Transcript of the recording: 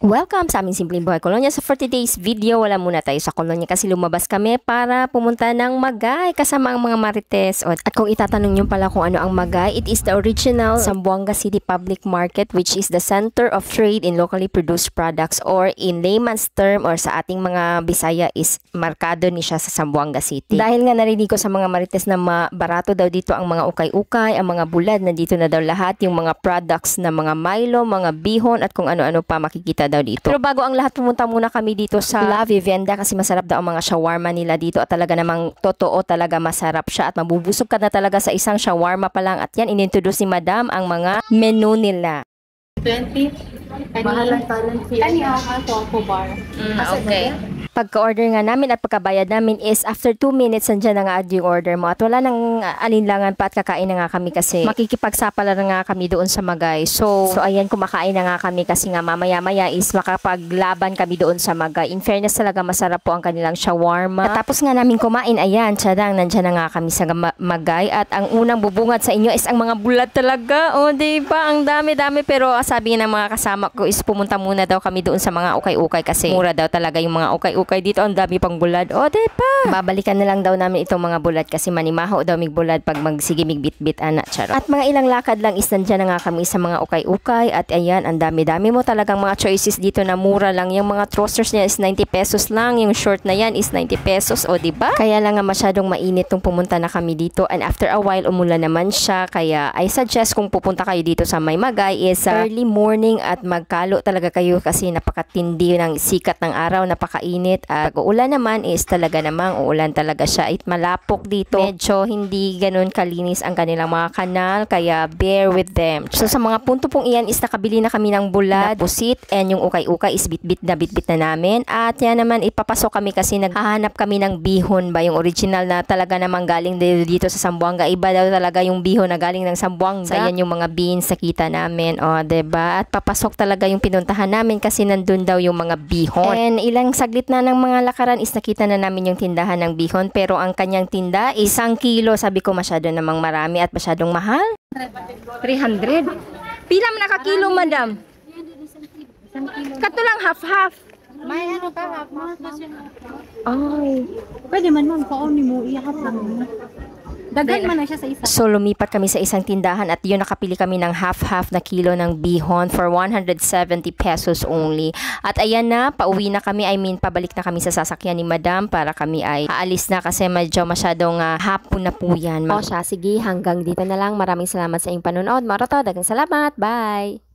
Welcome sa aming Simpleng Buhay Kolonya. So for today's video, wala muna tayo sa Kolonya kasi lumabas kami para pumunta ng Magay kasama ang mga Marites. At kung itatanong nyo pala kung ano ang Magay, it is the original Zamboanga City Public Market which is the center of trade in locally produced products or in layman's term or sa ating mga Bisaya is markado ni siya sa Zamboanga City. Dahil nga narinig ko sa mga Marites na ma- barato daw dito ang mga ukay-ukay, ang mga bulad, nandito na daw lahat yung mga products na mga Milo, mga bihon at kung ano-ano pa makikita daw dito. Pero bago ang lahat, pumunta muna kami dito sa La Vivienda kasi masarap daw ang mga shawarma nila dito at talaga namang totoo talaga masarap siya at mabubusog ka na talaga sa isang shawarma pa lang at yan inintroduce ni Madam ang mga menu nila. 20. Mahalang talent siya. Kani ako to ako bar. okay. Pagka-order nga namin at pagkabayad namin is after 2 minutes nandiyan na nga yung order mo at wala nang uh, alinlangan pa at kakain na nga kami kasi makikipagsapala na nga kami doon sa Magay. So, so ayan kumakain na nga kami kasi nga mamaya-maya is makapaglaban kami doon sa Magay. In fairness talaga masarap po ang kanilang shawarma. Tapos nga namin kumain, ayan, tsadang nandiyan na nga kami sa Ma- Magay at ang unang bubungad sa inyo is ang mga bulat talaga. O, di ba? Ang dami-dami pero ah, sabi ng mga kasama ko is pumunta muna daw kami doon sa mga ukay-ukay kasi mura daw talaga yung mga ukay-ukay dito. Ang dami pang bulad. O, di ba? Babalikan na lang daw namin itong mga bulad kasi manimaho daw mig bulad pag magsige mig bit-bit ana charot. At mga ilang lakad lang is nandiyan na nga kami sa mga ukay-ukay at ayan, ang dami-dami mo talagang mga choices dito na mura lang. Yung mga trousers niya is 90 pesos lang. Yung short na yan is 90 pesos. O, di ba? Kaya lang nga masyadong mainit nung pumunta na kami dito and after a while umulan naman siya. Kaya I suggest kung pupunta kayo dito sa Maymagay is uh, early morning at magkalo talaga kayo kasi napakatindi ng sikat ng araw, napakainit at pag uulan naman is talaga namang uulan talaga siya. It malapok dito. Medyo hindi ganun kalinis ang kanilang mga kanal kaya bear with them. So sa mga punto pong iyan is nakabili na kami ng bulad, pusit and yung ukay-ukay is bit-bit na bit-bit na namin. At yan naman ipapasok kami kasi naghahanap kami ng bihon ba yung original na talaga namang galing dito sa Sambuanga. Iba daw talaga yung bihon na galing ng Sambuanga. So, yan yung mga beans na kita namin. O, ba? At papasok talaga yung pinuntahan namin kasi nandun daw yung mga bihon. And ilang saglit na ng mga lakaran is nakita na namin yung tindahan ng bihon pero ang kanyang tinda isang kilo. Sabi ko masyado namang marami at masyadong mahal. 300? Pila man nakakilo, madam? Kato lang half-half. May ano ka half half na siya. Ay. Pwede man ma'am kaon ni mo iyakat lang mo. Daghan man na siya sa isa. So lumipat kami sa isang tindahan at yun nakapili kami ng half-half na kilo ng bihon for 170 pesos only. At ayan na, pauwi na kami. I mean, pabalik na kami sa sasakyan ni Madam para kami ay aalis na kasi medyo masyadong uh, hapon na po yan. O siya, sige, hanggang dito na lang. Maraming salamat sa iyong panonood. Maroto, dagang salamat. Bye!